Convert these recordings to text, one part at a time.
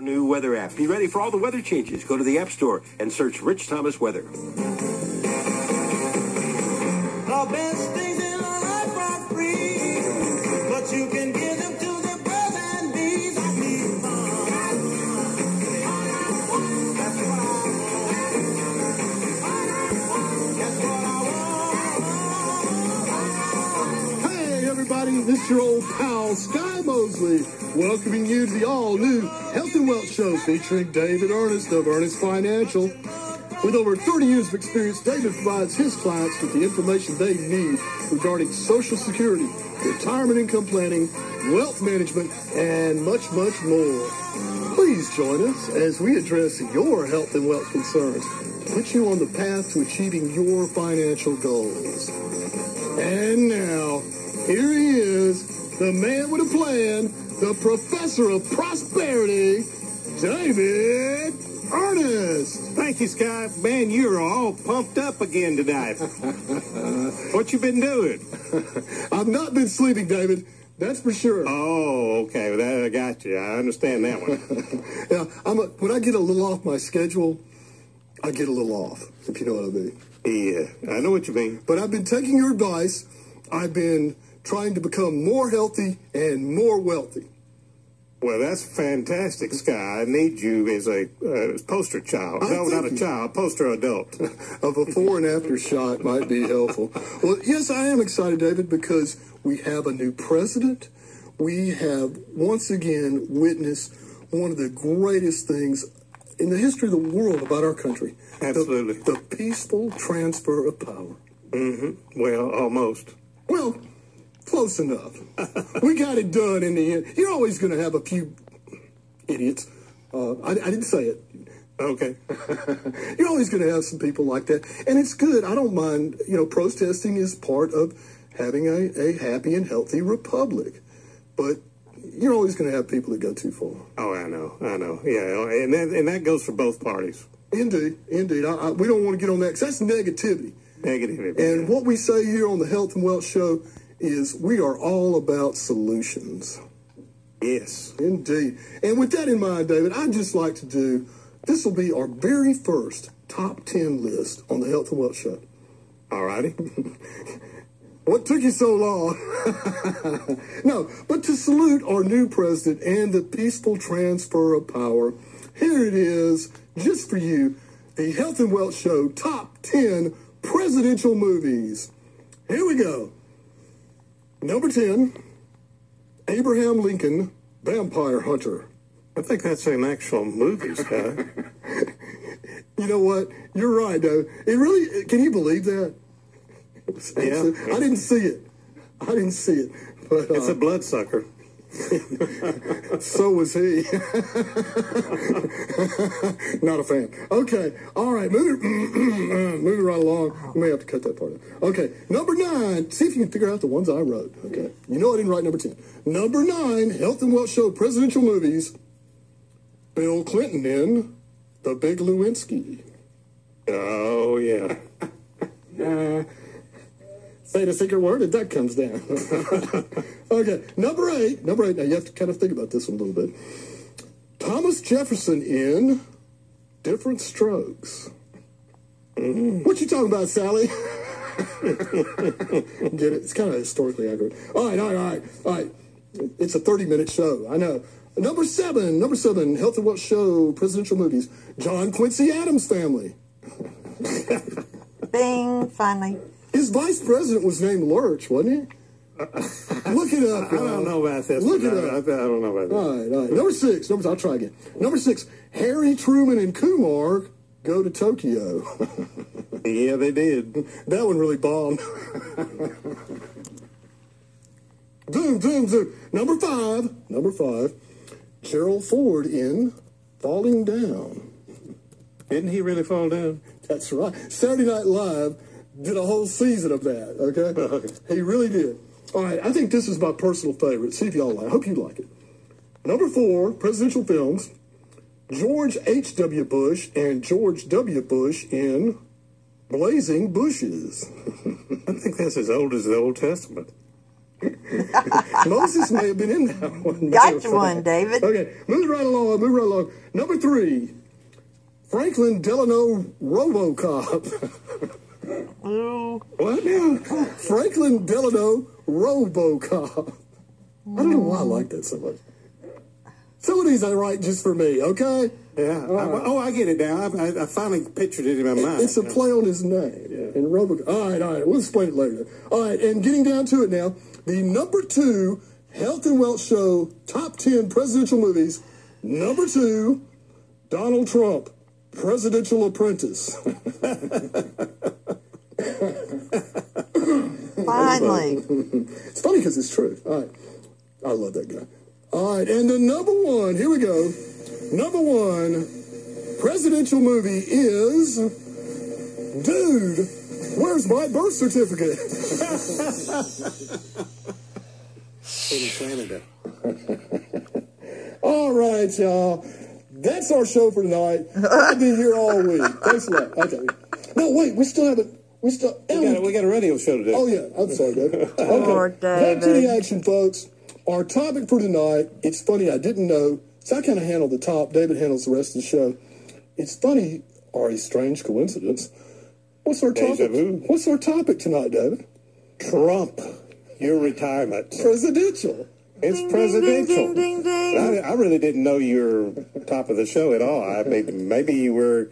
New weather app. Be ready for all the weather changes. Go to the App Store and search Rich Thomas Weather. Your old pal, Sky Moseley, welcoming you to the all new Health and Wealth Show featuring David Ernest of Ernest Financial. With over 30 years of experience, David provides his clients with the information they need regarding Social Security, retirement income planning, wealth management, and much, much more. Please join us as we address your health and wealth concerns, put you on the path to achieving your financial goals. And now, here he is, the man with a plan, the professor of prosperity, David Ernest. Thank you, Sky. Man, you're all pumped up again tonight. what you been doing? I've not been sleeping, David. That's for sure. Oh, okay. Well, that, I got you. I understand that one. Yeah, I'm a, when I get a little off my schedule, I get a little off, if you know what I mean. yeah, I know what you mean. But I've been taking your advice. I've been trying to become more healthy and more wealthy. Well, that's fantastic, Sky. I need you as a uh, poster child. I no, not a child, poster adult. A before and after shot might be helpful. Well, yes, I am excited, David, because we have a new president. We have once again witnessed one of the greatest things in the history of the world about our country. Absolutely. The, peaceful transfer of power. Mm-hmm. well, almost. Well, close enough. we got it done in the end. You're always going to have a few idiots. Uh, I, I didn't say it. Okay. You're always going to have some people like that. And it's good. I don't mind, you know, protesting is part of having a, a happy and healthy republic. But you're always going to have people that go too far. Oh, I know. I know. Yeah, and that, and that goes for both parties. Indeed, indeed. I, I, we don't want to get on that 'cause that's negativity. Negative. And what we say here on the Health and Wealth Show is we are all about solutions. yes. Indeed. And with that in mind, David, I'd just like to do this will be our very first top 10 list on the Health and Wealth Show. All righty. What took you so long? no, but to salute our new president and the peaceful transfer of power, here it is, just for you, the Health and Wealth Show top 10 presidential movies. Here we go. Number 10, Abraham Lincoln, Vampire Hunter. I think that's an actual movie, Sky. You know what? You're right, though. It really, can you believe that? Yeah. I didn't see it. I didn't see it. But, uh, It's a bloodsucker. So was he. Not a fan. Okay. All right. Moving, moving right along. We may have to cut that part out. Okay. Number nine. See if you can figure out the ones I wrote. Okay. You know I didn't write number 10. Number nine, Health and Wealth Show presidential movies. Bill Clinton in The Big Lewinsky. Oh, yeah. Say the secret word and that comes down. okay, number eight. Number eight. Now you have to kind of think about this one a little bit. Thomas Jefferson in Different Strokes. Mm-hmm. What you talking about, Sally? Get it? It's kind of historically accurate. All right, all right, all right, all right. It's a 30 minute show. I know. Number seven. Number seven. Health and Wealth Show presidential movies. John Quincy Adams family. Bing, finally. His vice president was named Lurch, wasn't he? Look it up. I don't know about this. Look it I, I, I don't know about this. All right, all right. Number six. Number. I'll try again. Number six. Harry Truman and Kumar go to Tokyo. Yeah, they did. that one really bombed. zoom, zoom, zoom. Number five. Number five. Gerald Ford in Falling Down. Didn't he really fall down? That's right. Saturday Night Live did a whole season of that. Okay, he really did. All right, I think this is my personal favorite. See if y'all like. I hope you like it. Number four, presidential films. George H. W. Bush and George W. Bush in Blazing Bushes. I think that's as old as the Old Testament. Moses may have been in that one. Gotcha one, David. Okay, moving right along, moving right along. Number three, Franklin Delano RoboCop. Ooh. What now? Franklin Delano RoboCop. I don't know why I like that so much. Some of these I write just for me, okay? Yeah. I- uh-huh. oh, I get it now. I, I, I finally pictured it in my mind. It's a play on his name. Yeah. And RoboCop. All right, all right. We'll explain it later. All right, and getting down to it now, the number two Health and Wealth Show top 10 presidential movies. Number two, Donald Trump, Presidential Apprentice. Finally. It's funny because it's true. All right. I love that guy. All right. And the number one, here we go. Number one presidential movie is Dude, where's my birth certificate? in Canada. All right, y'all. That's our show for tonight. I'll be here all week. Thanks a lot. Okay. No, wait. We still haven't. We still. We got, a, we got a radio show today. Oh yeah, I'm sorry, Dave. Okay, Poor back to the action, folks. Our topic for tonight. It's funny. I didn't know. So I kind of handled the top. David handles the rest of the show. It's funny, or a strange coincidence. What's our Deja topic? vu. What's our topic tonight, David? Trump, your retirement. Presidential. It's Ding, ding, presidential. ding, ding, ding, ding. I, I really didn't know you were top of the show at all. I mean, maybe you were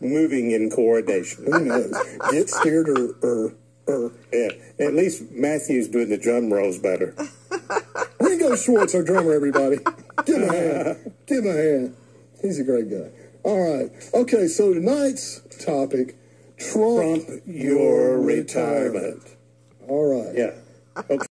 moving in coordination. Who knows? Get scared or or or. Yeah, at least Matthew's doing the drum rolls better. Ringo Schwartz, our drummer, everybody. Give him a hand. Give him a hand. He's a great guy. All right. Okay, so tonight's topic Trump, Trump, your retirement. All right. Yeah. Okay.